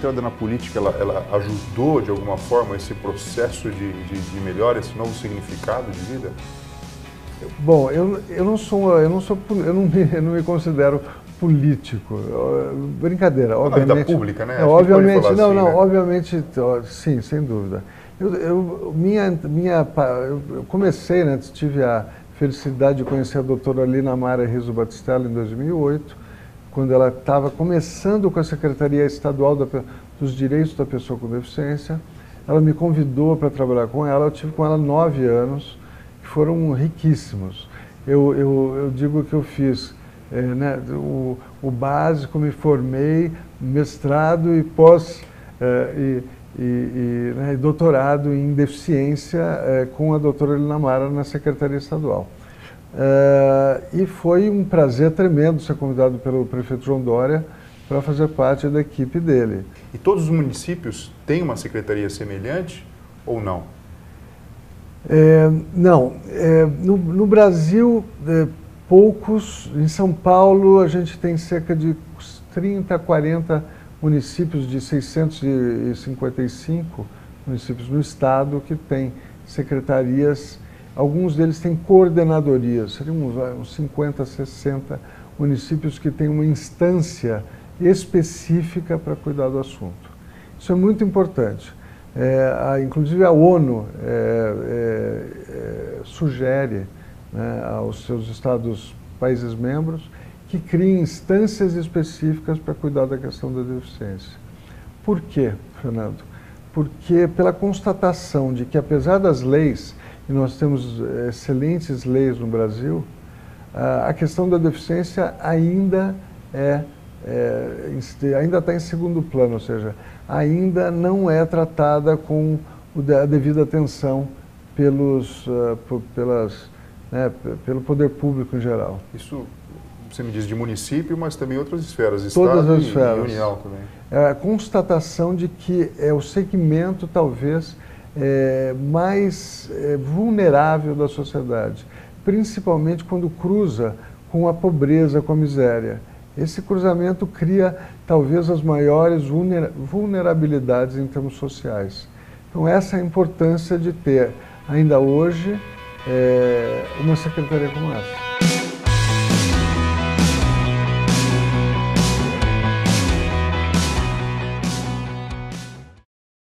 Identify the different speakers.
Speaker 1: entrada na política ela, ela ajudou de alguma forma esse processo de, de, de melhora, esse novo significado de vida?
Speaker 2: Bom, eu, eu não sou, eu não sou, eu não me, eu não me considero político. Brincadeira, obviamente.
Speaker 1: Na vida pública, né?
Speaker 2: É, obviamente, não, assim, não, né? obviamente, sim, sem dúvida. Eu, eu, minha, minha, eu comecei, né, tive a felicidade de conhecer a doutora Lina Mara Riso Batistella em 2008, quando ela estava começando com a Secretaria Estadual da, dos Direitos da Pessoa com Deficiência. Ela me convidou para trabalhar com ela, eu tive com ela nove anos, que foram riquíssimos. Eu, eu, eu digo que eu fiz é, né, o, o, básico, me formei, mestrado e pós é, e, e, e né, doutorado em deficiência é, com a doutora Elina Mara na Secretaria Estadual. É, e foi um prazer tremendo ser convidado pelo prefeito João Dória para fazer parte da equipe dele.
Speaker 1: E todos os municípios têm uma secretaria semelhante ou não?
Speaker 2: É, não. É, no, no, Brasil, é, poucos. Em São Paulo, a gente tem cerca de 30, 40 municípios de 655 municípios no estado que têm secretarias. Alguns deles têm coordenadorias, seriam uns 50, 60 municípios que têm uma instância específica para cuidar do assunto. Isso é muito importante. É, a, inclusive a ONU é, é, é sugere né, aos seus estados, países membros, que criem instâncias específicas para cuidar da questão da deficiência. Por quê, Fernando? Porque pela constatação de que apesar das leis, e nós temos eh, excelentes leis no Brasil, a questão da deficiência ainda é, é ainda está em segundo plano, ou seja, ainda não é tratada com a devida atenção pelos, uh, pelas né, pelo poder público em geral.
Speaker 1: Isso você me diz de município, mas também outras esferas,
Speaker 2: Todas
Speaker 1: Estado
Speaker 2: as esferas.
Speaker 1: e União também.
Speaker 2: É a constatação de que é o segmento talvez é, mais é, vulnerável da sociedade, principalmente quando cruza com a pobreza, com a miséria. Esse cruzamento cria talvez as maiores vulnerabilidades em termos sociais. Então essa é a importância de ter ainda hoje é, uma secretaria como essa.